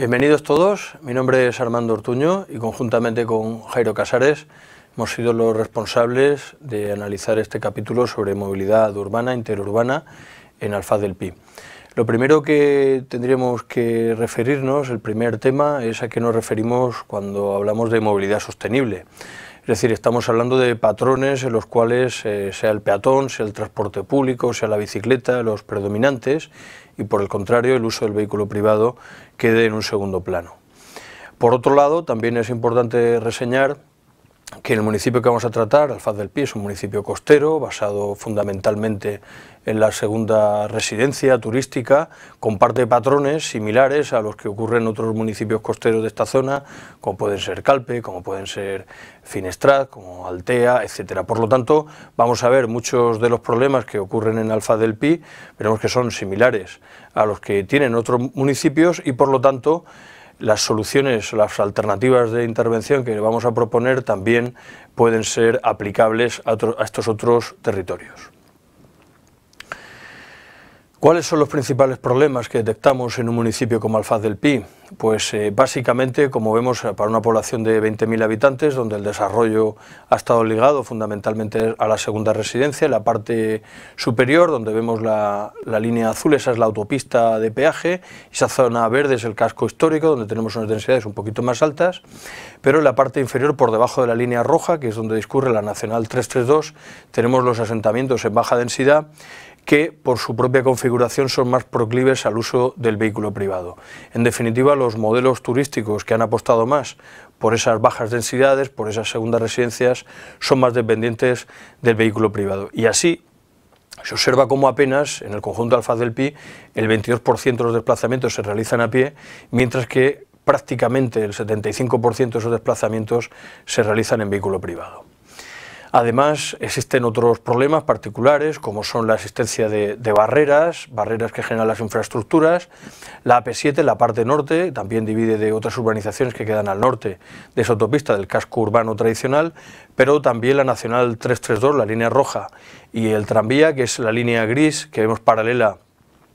Bienvenidos todos, mi nombre es Armando Ortuño y conjuntamente con Jairo Casares hemos sido los responsables de analizar este capítulo sobre movilidad urbana, interurbana en Alfaz del Pi. Lo primero que tendríamos que referirnos, el primer tema, es a qué nos referimos cuando hablamos de movilidad sostenible. Es decir, estamos hablando de patrones en los cuales eh, sea el peatón, sea el transporte público, sea la bicicleta, los predominantes, y por el contrario el uso del vehículo privado quede en un segundo plano. Por otro lado, también es importante reseñar que el municipio que vamos a tratar, Alfaz del Pi, es un municipio costero, basado fundamentalmente en la segunda residencia turística, comparte patrones similares a los que ocurren en otros municipios costeros de esta zona, como pueden ser Calpe, como pueden ser Finestrat, como Altea, etcétera. Por lo tanto, vamos a ver muchos de los problemas que ocurren en Alfaz del Pi, veremos que son similares a los que tienen otros municipios y por lo tanto las soluciones, las alternativas de intervención que vamos a proponer también pueden ser aplicables a, estos otros territorios. ¿Cuáles son los principales problemas que detectamos en un municipio como Alfaz del Pi? Pues eh, básicamente, como vemos, para una población de 20.000 habitantes, donde el desarrollo ha estado ligado fundamentalmente a la segunda residencia, la parte superior, donde vemos la, la línea azul, esa es la autopista de peaje, esa zona verde es el casco histórico, donde tenemos unas densidades un poquito más altas, pero en la parte inferior, por debajo de la línea roja, que es donde discurre la Nacional 332, tenemos los asentamientos en baja densidad, que por su propia configuración son más proclives al uso del vehículo privado. En definitiva, los modelos turísticos que han apostado más por esas bajas densidades, por esas segundas residencias, son más dependientes del vehículo privado. Y así se observa como apenas en el conjunto Alfaz del Pi el 22% de los desplazamientos se realizan a pie, mientras que prácticamente el 75% de esos desplazamientos se realizan en vehículo privado. Además, existen otros problemas particulares, como son la existencia de, barreras, barreras que generan las infraestructuras. La AP7, la parte norte, también divide de otras urbanizaciones que quedan al norte de esa autopista del casco urbano tradicional, pero también la Nacional 332, la línea roja, y el tranvía, que es la línea gris que vemos paralela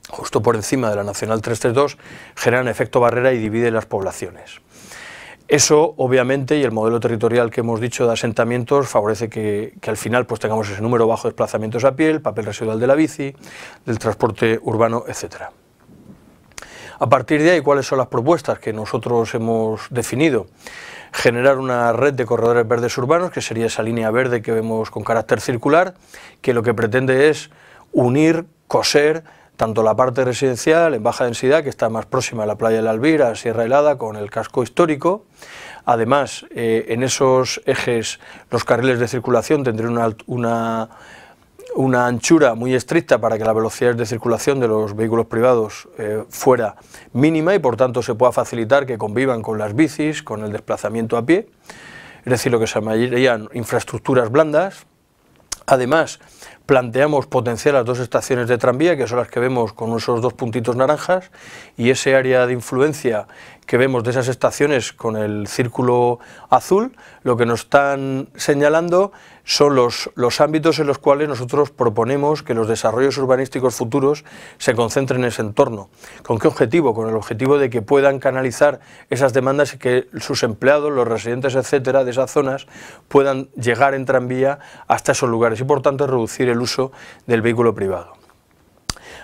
justo por encima de la Nacional 332, generan efecto barrera y divide las poblaciones. Eso, obviamente, y el modelo territorial que hemos dicho de asentamientos favorece que, al final pues, tengamos ese número bajo de desplazamientos a pie, el papel residual de la bici, del transporte urbano, etc. A partir de ahí, ¿cuáles son las propuestas que nosotros hemos definido? Generar una red de corredores verdes urbanos, que sería esa línea verde que vemos con carácter circular, que lo que pretende es unir, coser tanto la parte residencial en baja densidad, que está más próxima a la playa de la Alvira, Sierra Helada, con el casco histórico. Además, eh, en esos ejes los carriles de circulación tendrían una, una, anchura muy estricta para que la velocidad de circulación de los vehículos privados eh, fuera mínima y por tanto se pueda facilitar que convivan con las bicis, con el desplazamiento a pie, es decir, lo que se llamarían infraestructuras blandas. Además, planteamos potenciar las dos estaciones de tranvía, que son las que vemos con esos dos puntitos naranjas, y ese área de influencia que vemos de esas estaciones con el círculo azul, lo que nos están señalando son los, los ámbitos en los cuales nosotros proponemos que los desarrollos urbanísticos futuros se concentren en ese entorno. ¿Con qué objetivo? Con el objetivo de que puedan canalizar esas demandas y que sus empleados, los residentes, etcétera, de esas zonas puedan llegar en tranvía hasta esos lugares y por tanto reducir el uso del vehículo privado.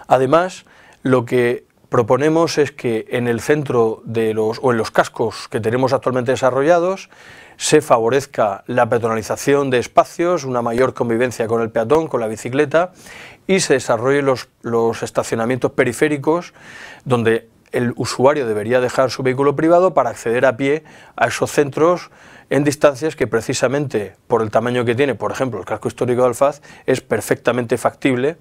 Además, lo que proponemos es que en el centro de los, o en los cascos que tenemos actualmente desarrollados se favorezca la peatonalización de espacios, una mayor convivencia con el peatón, con la bicicleta y se desarrollen los, los estacionamientos periféricos donde el usuario debería dejar su vehículo privado para acceder a pie a esos centros en distancias que precisamente por el tamaño que tiene, por ejemplo, el casco histórico de Alfaz, es perfectamente factible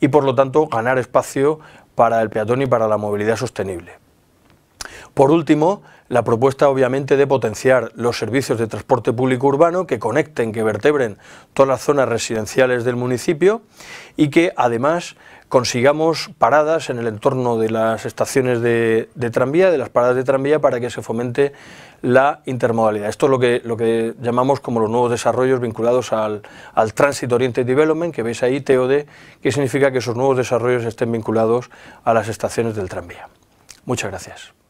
y por lo tanto ganar espacio para el peatón y para la movilidad sostenible. Por último, la propuesta obviamente de potenciar los servicios de transporte público urbano que conecten, que vertebren todas las zonas residenciales del municipio y que además consigamos paradas en el entorno de las estaciones de, tranvía, de las paradas de tranvía, para que se fomente la intermodalidad. Esto es lo que, llamamos como los nuevos desarrollos vinculados al, al Transit Oriented Development, que veis ahí, TOD, que significa que esos nuevos desarrollos estén vinculados a las estaciones del tranvía. Muchas gracias.